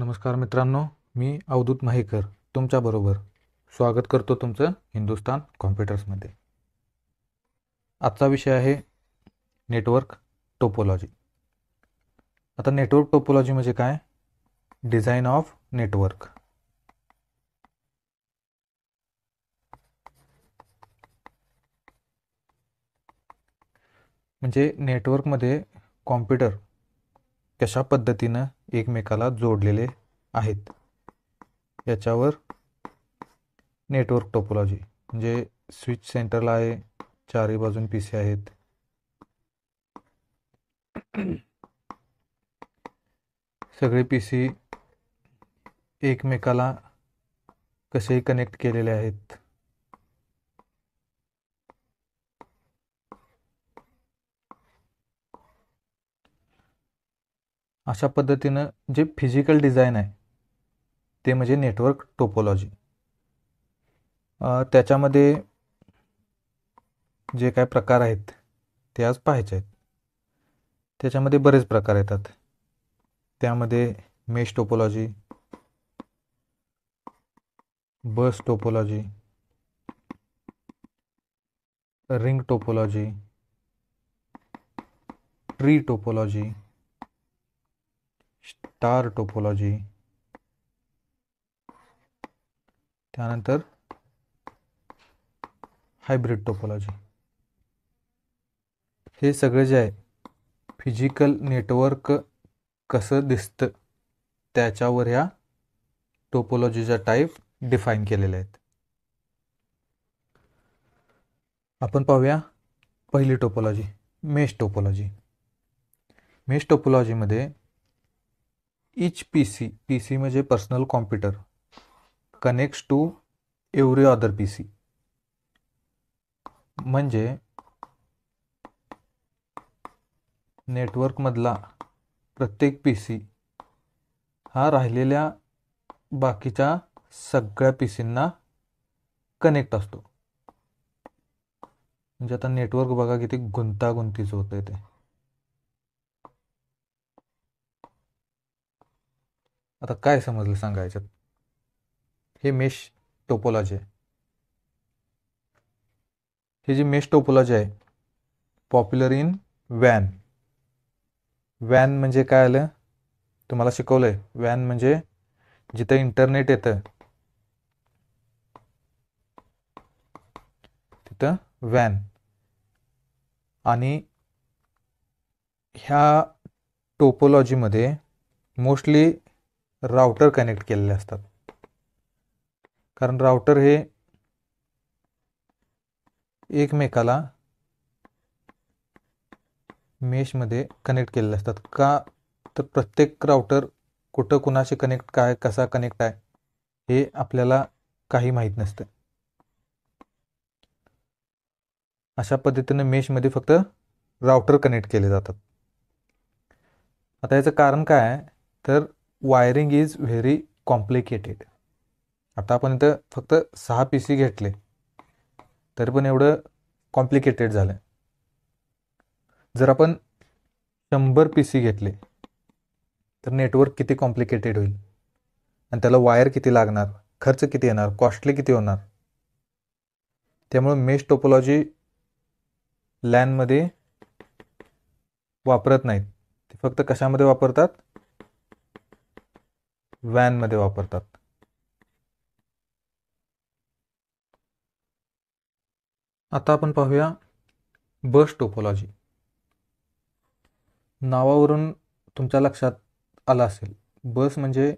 नमस्कार मित्रांनो मी अवधूत माहेकर तुमच्याबरोबर स्वागत करतो तुमचं हिंदुस्तान कॉम्प्युटर्समध्ये. आजचा विषय आहे नेटवर्क टोपोलॉजी. आता नेटवर्क टोपोलॉजी म्हणजे काय? Design of network. म्हणजे नेटवर्कमध्ये कॉम्प्युटर कशा पद्धतीनं एकमेकाला जोडलेले आहेत? याच्यावर नेटवर्क टोपोलॉजी म्हणजे स्विच सेंटरला आहे चारही बाजून पी सी आहेत. सगळे पी सी एकमेकाला कसेही कनेक्ट केलेले आहेत? अशा पद्धतीनं जे फिजिकल डिझाईन आहे ते म्हणजे नेटवर्क टोपोलॉजी त्याच्यामध्ये जे काय प्रकार आहेत ते आज पाहायचे आहेत. त्याच्यामध्ये बरेच प्रकार येतात. त्यामध्ये mesh topology bus topology ring topology tree topology star topology. त्यानंतर हायब्रिड टोपोलॉजी. हे सगळं जे आहे फिजिकल नेटवर्क कसं दिसतं त्याच्यावर ह्या टोपोलॉजीचा टाईप डिफाईन केलेले आहेत. आपण पाहूया पहिली topology mesh topology. Mesh टोपोलॉजीमध्ये each P C P C म्हणजे personal computer connects to every other P C म्हणजे नेटवर्कमधला प्रत्येक पी सी हा राहिलेल्या बाकीच्या सगळ्या पी सींना कनेक्ट असतो. म्हणजे आता नेटवर्क बघा किती गुंतागुंतीचं होतं ते. आता काय समजलं सांगायच्यात हे मेश टोपोलॉजी आहे. ही जी मेश टोपोलॉजी आहे पॉप्युलर इन वॅन वॅन म्हणजे काय आलं? तुम्हाला शिकवलं आहे वॅन म्हणजे जिथं इंटरनेट येतं तिथं वॅन आणि ह्या टोपोलॉजीमध्ये मोस्टली राउटर कनेक्ट केलेले असतात. कारण राउटर हे एकमेकाला मेशमध्ये कनेक्ट केलेले असतात. का? तर प्रत्येक राउटर कुठं कुणाशी कनेक्ट काय कसा कनेक्ट आहे हे आपल्याला काही माहीत नसतं. अशा पद्धतीनं मेशमध्ये फक्त राउटर कनेक्ट केले जातात. आता याचं कारण काय आहे? तर वायरिंग इज व्हेरी कॉम्प्लिकेटेड आता आपण इथं फक्त सहा पी सी घेतले. तरी पण एवढं कॉम्प्लिकेटेड झालं. जर आपण शंभर पी सी घेतले तर नेटवर्क किती कॉम्प्लिकेटेड होईल? आणि त्याला वायर किती लागणार? खर्च किती येणार? कॉस्टली किती होणार? त्यामुळं मेश टोपोलॉजी लॅनमध्ये वापरत नाहीत. ते फक्त कशामध्ये वापरतात? वॅनमध्ये वापरतात. आता आपण पाहूया बस टोपोलॉजी नावावरून तुमच्या लक्षात आलं असेल. बस म्हणजे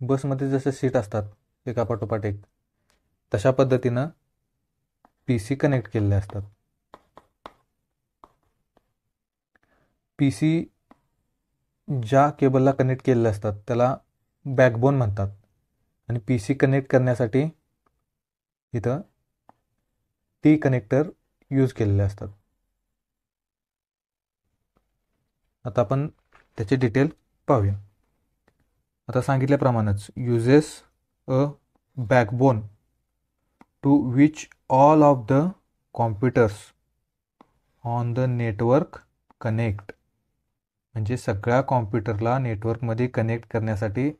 बसमध्ये जसे सीट असतात एकापाठोपाठ एक तशा पद्धतीनं पी सी कनेक्ट केलेले असतात. पी सी ज्या केबलला कनेक्ट केलेल्या असतात त्याला बॅकबोन म्हणतात. आणि पी सी कनेक्ट करण्यासाठी इथं टी कनेक्टर यूज केलेले असतात. आता आपण त्याचे डिटेल पाहूया. आता सांगितल्याप्रमाणेच uses a backbone to which all of the computers on the network connect म्हणजे सगळ्या कॉम्प्युटरला नेटवर्कमध्ये कनेक्ट करण्यासाठी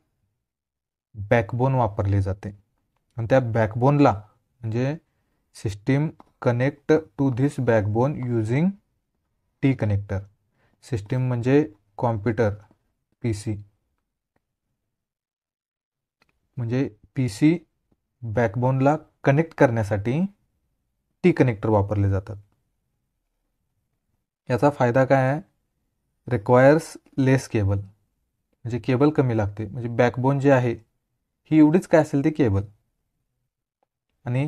बॅकबोन वापरले जाते. आणि त्या बॅकबोनला म्हणजे system connect to this backbone using T connector. System म्हणजे कॉम्प्युटर पी सी. म्हणजे पी सी बॅकबोनला कनेक्ट करण्यासाठी टी कनेक्टर वापरले जातात. याचा फायदा काय आहे? रिक्वायर्स लेस केबल म्हणजे केबल कमी लागते. म्हणजे बॅकबोन जे आहे ही एवढीच काय असेल ती केबल आणि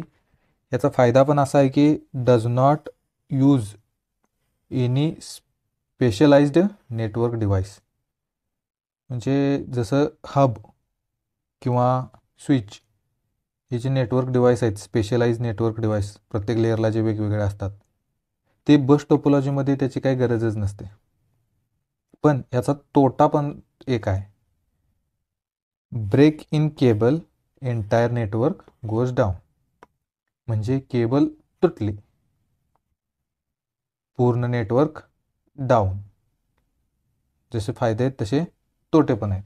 याचा फायदा पण असा आहे की does not use any specialized network device म्हणजे जसं हब किंवा स्विच हे जे नेटवर्क डिव्हाइस आहेत स्पेशलाइज नेटवर्क डिव्हाइस प्रत्येक लेअरला जे वेगवेगळे असतात ते बस टोपोलॉजीमध्ये त्याची काही गरजच नसते. पण याचा तोटा पण एक आहे. Break in cable entire network goes down म्हणजे केबल तुटली. पूर्ण नेटवर्क डाऊन जसे फायदे आहेत तसे तोटे पण आहेत.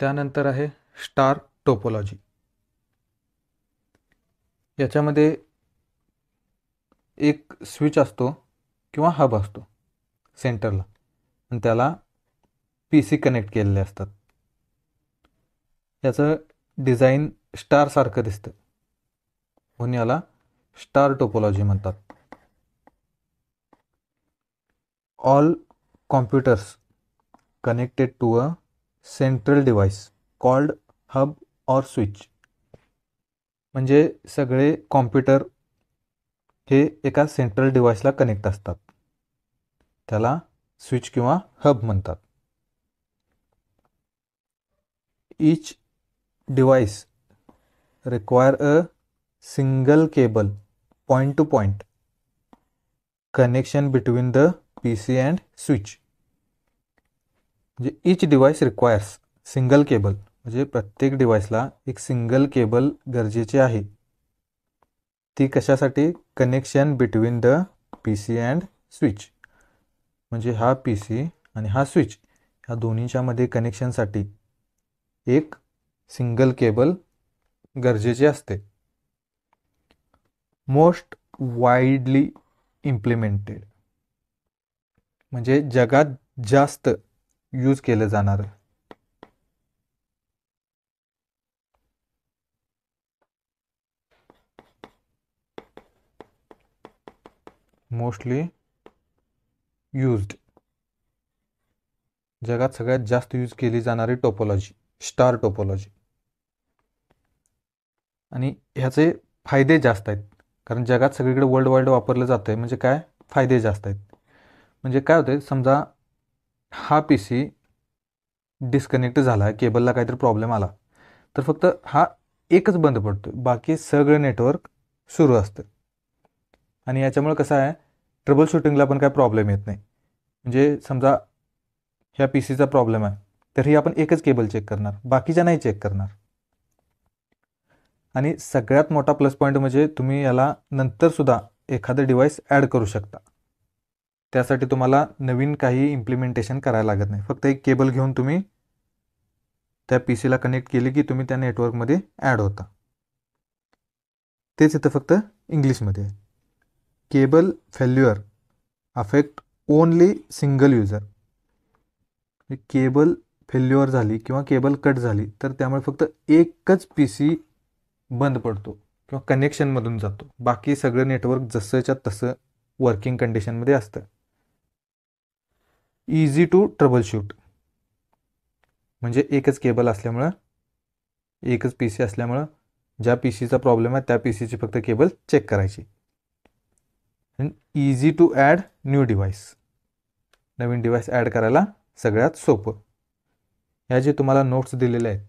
त्यानंतर आहे स्टार टोपोलॉजी याच्यामध्ये एक स्विच असतो किंवा हब असतो सेंटरला आणि त्याला पी सी कनेक्ट केलेले असतात. याचं डिझाईन स्टारसारखं दिसतं. म्हणून याला स्टार टोपोलॉजी म्हणतात. All computers connected to a central device called hub or switch म्हणजे सगळे कॉम्प्युटर हे एका सेंट्रल डिव्हाइसला कनेक्ट असतात. त्याला स्विच किंवा हब म्हणतात. Each device require a single cable point to point connection between the P C and switch म्हणजे each device requires single cable म्हणजे प्रत्येक डिव्हाइसला एक सिंगल केबल गरजेचे आहे. ती कशासाठी? Connection between the P C and switch म्हणजे हा पी सी आणि हा स्विच ह्या दोन्हीच्यामध्ये कनेक्शनसाठी एक सिंगल केबल गरजेचे असते. मोस्ट वाईडली इम्प्लिमेंटेड म्हणजे जगात जास्त यूज केलं जाणार. Mostly used. जगात सगळ्यात जास्त यूज केली जाणारी टोपोलॉजी स्टार टोपोलॉजी. आणि ह्याचे फायदे जास्त आहेत. कारण जगात सगळीकडे वर्ल्ड वाईड वापरलं जातं आहे म्हणजे काय? फायदे जास्त आहेत. म्हणजे काय होते समजा हा पी सी डिस्कनेक्ट झाला आहे केबलला काहीतरी प्रॉब्लेम आला तर फक्त हा एकच बंद पडतो बाकी सगळं नेटवर्क सुरू असतं. आणि याच्यामुळे कसं आहे? ट्रबल शूटिंगला पण काय प्रॉब्लेम येत नाही. म्हणजे समजा ह्या पी सीचा प्रॉब्लेम आहे तर ही आपण एकच केबल चेक करणार बाकीच्या नाही चेक करणार. आणि सगळ्यात मोठा प्लस पॉईंट म्हणजे तुम्ही याला नंतरसुद्धा एखादं डिव्हाइस ॲड करू शकता. त्यासाठी तुम्हाला नवीन काही इम्प्लिमेंटेशन करायला लागत नाही. फक्त एक केबल घेऊन तुम्ही त्या पी सीला कनेक्ट केली की तुम्ही त्या नेटवर्कमध्ये ॲड होता. तेच इथं फक्त इंग्लिशमध्ये आहे. Cable failure affect only single user cable failure झाली किंवा केबल कट झाली तर त्यामुळे फक्त एकच पी सी बंद पडतो किंवा कनेक्शनमधून जातो. बाकी सगळं नेटवर्क जसंच्या तसं वर्किंग कंडिशनमध्ये असतं. इझी टू ट्रबल शूट म्हणजे एकच केबल असल्यामुळं एकच पी सी असल्यामुळं ज्या पी सीचा प्रॉब्लेम आहे त्या पी सीची फक्त केबल चेक करायची. Easy to add new device Naveen device add करायला सगळ्यात सोपं. ह्या जे तुम्हाला नोट्स दिलेले आहेत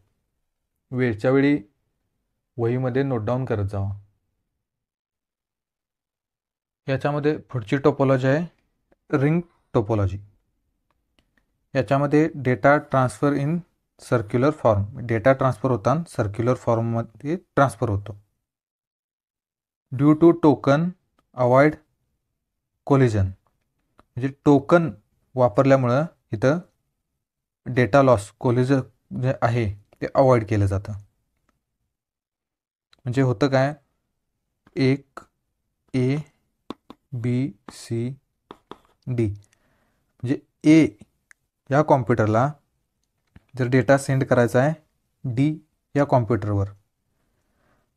वेळच्या वेळी वहीमध्ये नोट डाऊन करत जावा. याच्यामध्ये पुढची टोपोलॉजी आहे रिंग टोपोलॉजी याच्यामध्ये data transfer in circular form data transfer होताना सर्क्युलर फॉर्ममध्ये ट्रान्सफर होतो. Due to token avoid collision म्हणजे टोकन वापरल्यामुळं इथं डेटा लॉस कोलिज जे आहे ते अवॉइड केलं जातं. म्हणजे होतं काय? एक ए बी सी डी म्हणजे ए या कॉम्प्युटरला जर डेटा सेंड करायचा आहे डी या कॉम्प्युटरवर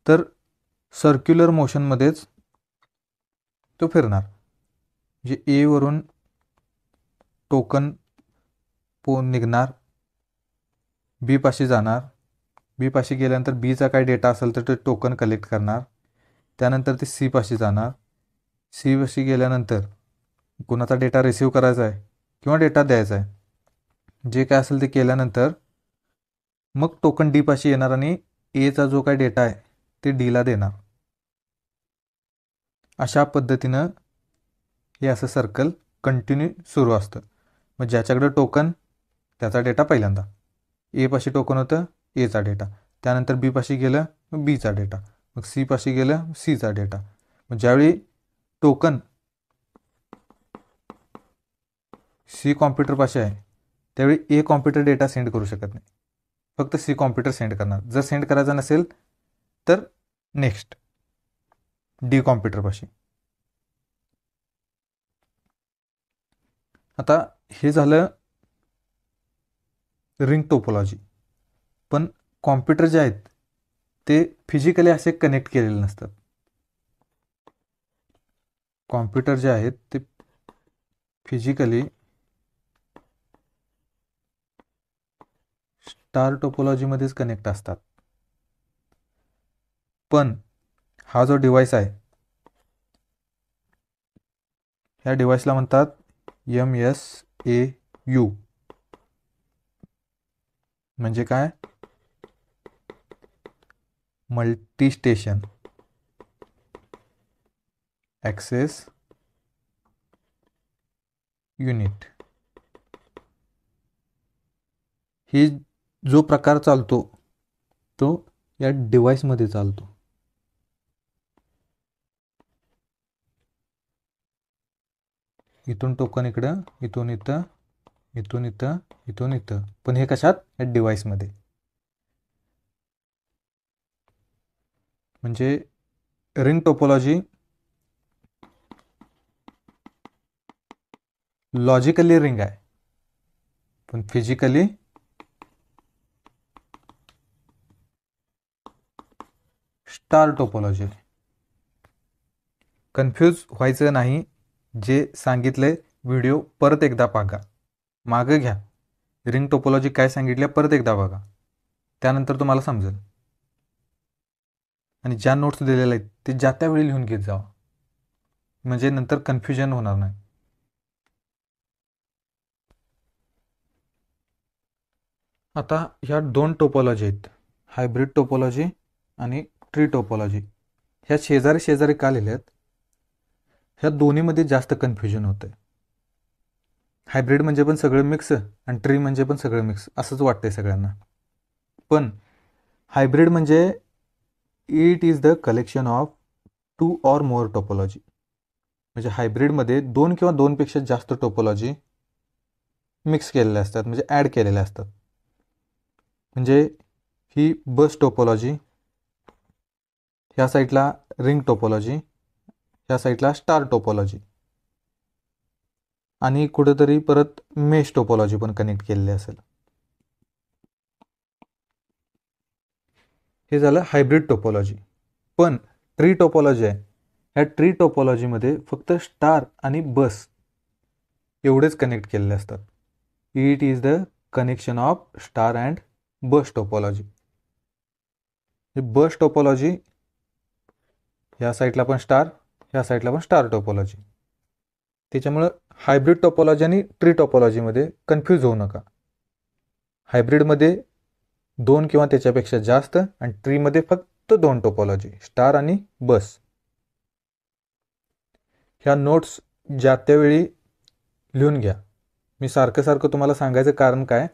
तर सर्क्युलर मोशनमध्येच तो फिरणार. जे एवरून टोकन पो निघणार बीपाशी जाणार बीपाशी गेल्यानंतर बीचा काय डेटा असेल तर ते टोकन कलेक्ट करणार त्यानंतर ते सीपाशी जाणार सीपाशी गेल्यानंतर कुणाचा डेटा रिसीव करायचा आहे किंवा डेटा द्यायचा आहे जे काय असेल ते केल्यानंतर मग टोकन डीपाशी येणार आणि एचा जो काय डेटा आहे ते डीला देणार. अशा पद्धतीनं हे असं सर्कल कंटिन्यू सुरू असतं. मग ज्याच्याकडं टोकन त्याचा डेटा पहिल्यांदा. एपाशी टोकन होतं एचा डेटा त्यानंतर बीपाशी गेलं मग बीचा डेटा मग सीपाशी गेलं सीचा डेटा मग ज्यावेळी टोकन सी कॉम्प्युटरपाशी आहे त्यावेळी ए कॉम्प्युटर डेटा सेंड करू शकत नाही. फक्त सी कॉम्प्युटर सेंड करणार. जर सेंड करायचा नसेल तर नेक्स्ट डी कॉम्प्युटरपाशी आता हे झालं रिंग टोपोलॉजी पण कॉम्प्युटर जे आहेत ते फिजिकली असे कनेक्ट केलेले नसतात. कॉम्प्युटर जे आहेत ते फिजिकली स्टार टोपोलॉजीमध्येच कनेक्ट असतात. पण हा जो डिव्हाइस आहे ह्या डिव्हाइसला म्हणतात एम एस ए यू म्हणजे काय? Multi station access unit. ही जो प्रकार चालतो तो या डिव्हाइसमध्ये चालतो. इथून टोकन इकडं इथून इथं इथून इथं इथून इथं. पण हे कशात? या डिव्हाइसमध्ये म्हणजे रिंग टोपोलॉजी लॉजिकली रिंग आहे. पण फिजिकली स्टार टोपोलॉजी कन्फ्यूज व्हायचं नाही. जे सांगितले व्हिडिओ परत एकदा पागा मागं घ्या. रिंग टोपोलॉजी काय सांगितल्या परत एकदा बघा. त्यानंतर तुम्हाला समजेल. आणि ज्या नोट्स दिलेल्या आहेत ते ज्या त्यावेळी लिहून घेत जावा. म्हणजे नंतर कन्फ्युजन होणार नाही. आता ह्या दोन टोपोलॉजी आहेत. हायब्रिड टोपोलॉजी आणि ट्री टोपोलॉजी ह्या शेजारी शेजारी का लिहिल्यात? ह्या दोन्हीमध्ये जास्त कन्फ्युजन होतं आहे हायब्रिड म्हणजे पण सगळं मिक्स आणि ट्री म्हणजे पण सगळं मिक्स असंच वाटतंय सगळ्यांना. पण हायब्रिड म्हणजे it is the collection of two or more topology म्हणजे हायब्रिडमध्ये दोन किंवा दोनपेक्षा जास्त टोपोलॉजी मिक्स केलेल्या असतात. म्हणजे ॲड केलेल्या असतात. म्हणजे ही बस टोपोलॉजी ह्या साईडला रिंग टोपोलॉजी ह्या साईडला स्टार टोपॉलॉजी. आणि कुठेतरी परत मेश टोपोलॉजी पण कनेक्ट केलेली असेल. हे झालं हायब्रिड टोपोलॉजी पण ट्री टोपॉलॉजी आहे. ह्या ट्री टोपॉलॉजीमध्ये फक्त स्टार आणि बस एवढेच कनेक्ट केलेले असतात. It is the connection of star and bus topology bus topology ह्या साईडला पण स्टार ह्या साईडला पण स्टार टोपोलॉजी. त्याच्यामुळं हायब्रिड टोपोलॉजी आणि ट्री टोपोलॉजीमध्ये कन्फ्यूज होऊ नका. हायब्रिडमध्ये दोन किंवा त्याच्यापेक्षा जास्त आणि ट्रीमध्ये फक्त दोन टोपोलॉजी स्टार आणि बस. ह्या नोट्स ज्या त्यावेळी लिहून घ्या. मी सारखं सारखं तुम्हाला सांगायचं कारण काय?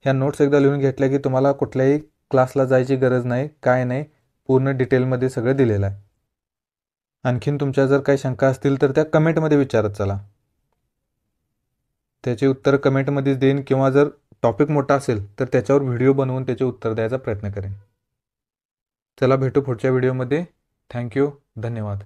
ह्या नोट्स एकदा लिहून घेतल्या की तुम्हाला कुठल्याही क्लासला जायची गरज नाही काय नाही पूर्ण डिटेलमध्ये सगळं दिलेलं आहे. आणखीन तुमच्या जर काही शंका असतील तर त्या कमेंटमध्ये विचारत चला. त्याचे उत्तर कमेंटमध्येच देईन किंवा जर टॉपिक मोठा असेल तर त्याच्यावर व्हिडिओ बनवून त्याचे उत्तर द्यायचा प्रयत्न करेन. चला भेटू पुढच्या व्हिडिओमध्ये थँक्यू धन्यवाद.